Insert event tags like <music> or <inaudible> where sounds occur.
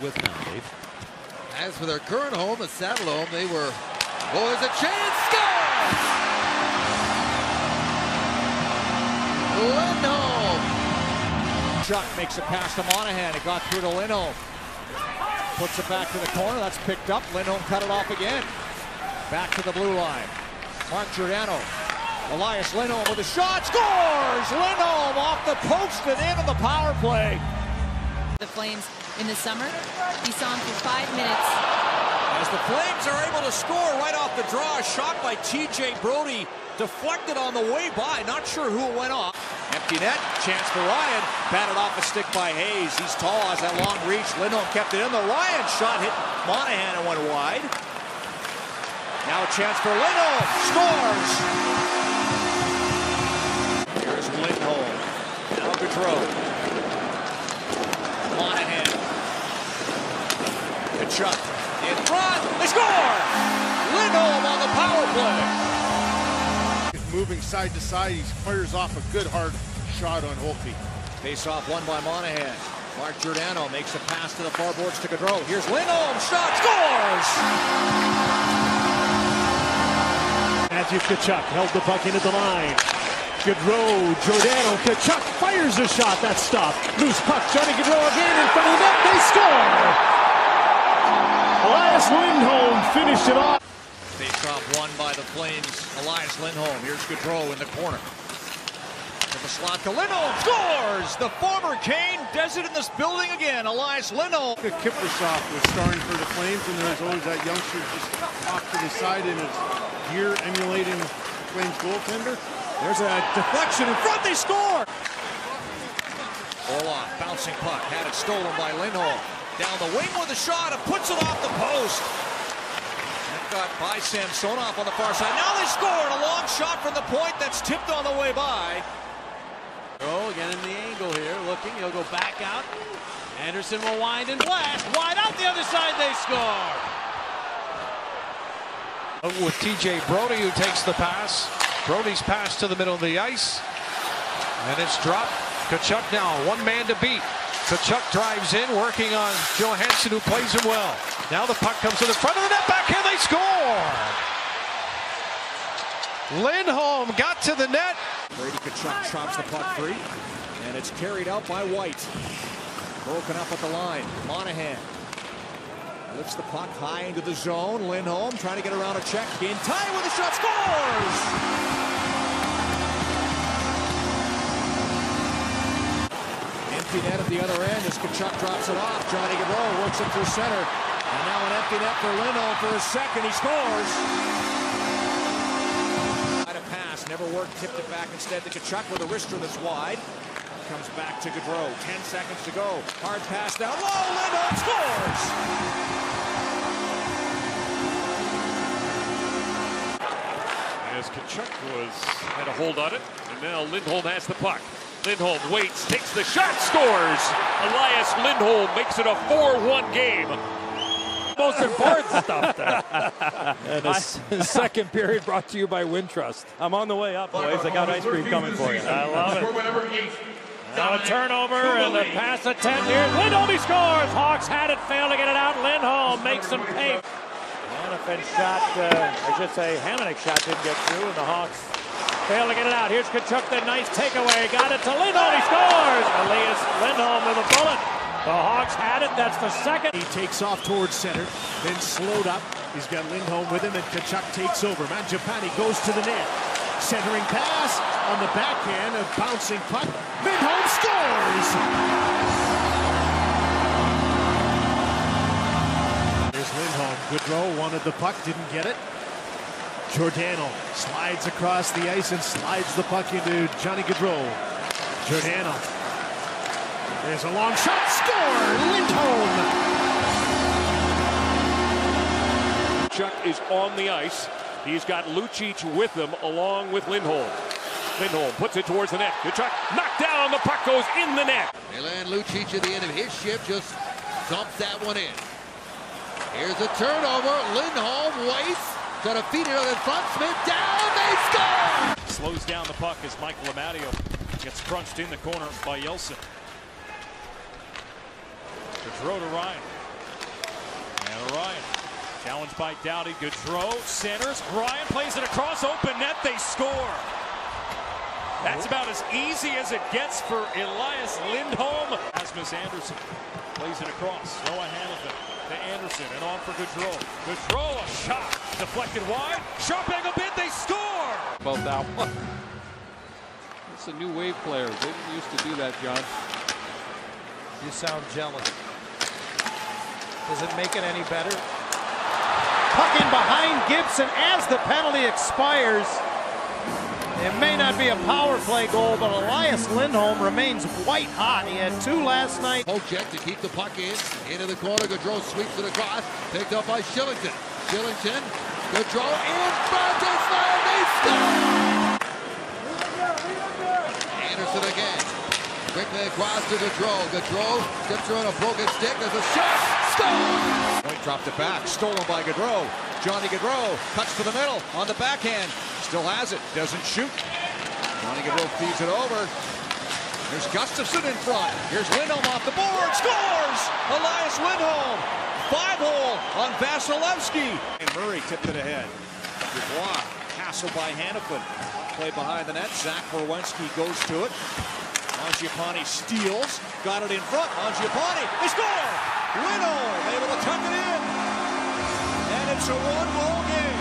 with now, Dave. As for their current home, the Saddledome, they were. Oh, there's a chance. Score! Lindholm. Chuck makes a pass to Monahan. It got through to Lindholm. Puts it back to the corner. That's picked up. Lindholm cut it off again. Back to the blue line. Mark Giordano. Elias Lindholm with a shot. Scores! Lindholm off the post and in on the power play. The Flames in the summer. He saw him for five minutes. As the Flames are able to score right off the draw, a shot by TJ Brodie deflected on the way by. Not sure who it went off. Empty net, chance for Ryan. Batted off a stick by Hayes. He's tall, has that long reach. Lindholm kept it in. The Ryan shot hit Monahan and went wide. Now a chance for Lindholm. Scores! Here's Lindholm. Now Gaudreau. Monahan. Tkachuk in front. They score! Lindholm on the power play. Moving side to side, he fires off a good hard shot on Holtby. Face off won by Monahan. Mark Giordano makes a pass to the far boards to Gaudreau. Here's Lindholm. Shot scores! Matthew Tkachuk held the puck into the line. Gaudreau, Giordano, Tkachuk fires a shot. That's stopped. Loose puck. Johnny Gaudreau again in front of the net. They score! Elias Lindholm finished it off. Face off won by the Flames. Elias Lindholm. Here's Gaudreau in the corner. To the slot to Lindholm. Scores! The former Cane does it in this building again. Elias Lindholm. Kiprusoff was starting for the Flames, and there's always that youngster just off to the side in his gear emulating Flames goaltender. There's a deflection in front. They score! Orlov, bouncing puck. Had it stolen by Lindholm. Down the wing with a shot and puts it off the post. That got by Samsonov on the far side. Now they score and a long shot from the point that's tipped on the way by. Oh, again in the angle here, looking. He'll go back out. Andersson will wind and blast. Wide out the other side, they score. With TJ Brodie who takes the pass. Brodie's pass to the middle of the ice. And it's dropped. Tkachuk now, one man to beat. Tkachuk drives in, working on Johansson, who plays him well. Now the puck comes to the front of the net, backhand, they score! Lindholm got to the net. Brady Tkachuk chops the puck free, and it's carried out by White. Broken up at the line. Monahan lifts the puck high into the zone. Lindholm trying to get around a check. In time with a shot, scores! Empty net at the other end as Tkachuk drops it off. Johnny Gaudreau works it through center. And now an empty net for Lindholm for his second. He scores! a pass, never worked, tipped it back instead to Tkachuk with a wrister that's wide. Comes back to Gaudreau, 10 seconds to go. Hard pass down low, Lindholm scores! As Tkachuk was had a hold on it, and now Lindholm has the puck. Lindholm waits, takes the shot, scores! Elias Lindholm makes it a 4-1 game. Most important stuff there. <laughs> and the <laughs> second period brought to you by Wintrust. I'm on the way up, boys. I got ice cream coming for you. I love it. Now a turnover and the pass attempt here. Lindholm he scores. Hawks had it, failed to get it out. Lindholm makes them pay. Hanifin shot, uh, I should say Hamonic shot didn't get through, and the Hawks failed to get it out. Here's Tkachuk, the nice takeaway. Got it to Lindholm. He scores. Elias Lindholm with a bullet. The Hawks had it. That's the second. He takes off towards center, then slowed up. He's got Lindholm with him, and Tkachuk takes over. Mangiapane goes to the net. Centering pass on the backhand, a bouncing puck. Lindholm scores! Here's Lindholm. Goodrow wanted the puck, didn't get it. Giordano slides across the ice and slides the puck into Johnny Gaudreau. Giordano. There's a long shot. Score! Lindholm! Chuck is on the ice. He's got Lucic with him along with Lindholm. Lindholm puts it towards the net. Tkachuk knocked down. The puck goes in the net. Milan Lucic at the end of his shift just dumps that one in. Here's a turnover. Lindholm waits. Got to feed it on in front. Smith down. They score! Slows down the puck as Mike Lamadio gets crunched in the corner by Yeltsin. To throw to Ryan. for Ryan. Challenged by Doughty. Good throw. Centers. Ryan plays it across open net. They score. That's oh. about as easy as it gets for Elias Lindholm. Rasmus Andersson plays it across. Noah Hanifin to Anderson and on for Gaudreau. Gaudreau, a shot deflected wide. Sharp angle bid. They score. About that one. <laughs> It's a new wave player. They didn't used to do that, John. You sound jealous. Does it make it any better? Puck in behind Gibson as the penalty expires. It may not be a power play goal, but Elias Lindholm remains white hot. He had two last night. Poke check to keep the puck in. Into the corner. Gaudreau sweeps it across. Picked up by Kylington. Kylington. Gaudreau in front of. They! Andersson again. Quickly across to Gaudreau. Gaudreau steps her on a broken stick. There's a shot. Score! Point dropped it back. Stolen by Gaudreau. Johnny Gaudreau cuts to the middle on the backhand. Still has it. Doesn't shoot. Johnny Gaudreau feeds it over. There's Gustafsson in front. Here's Lindholm off the board. Scores! Elias Lindholm. Five hole on Vasilevskiy. And Murray tipped it ahead. Dubois hassled by Hanifin. Play behind the net. Zach Werenski goes to it. Mangiapane steals. Got it in front. Mangiapane. They score! Lindholm able to tuck it in. And it's a one-goal game.